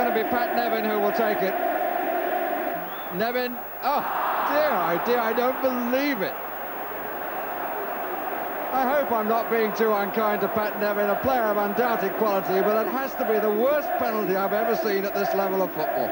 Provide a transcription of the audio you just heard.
going to be Pat Nevin who will take it. Nevin, oh dear, oh dear, I don't believe it. I hope I'm not being too unkind to Pat Nevin, a player of undoubted quality, but it has to be the worst penalty I've ever seen at this level of football.